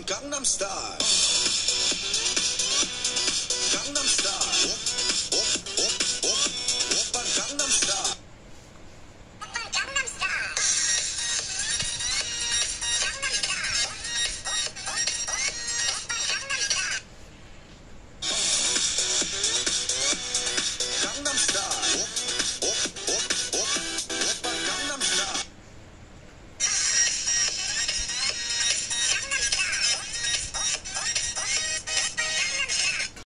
Gangnam Style.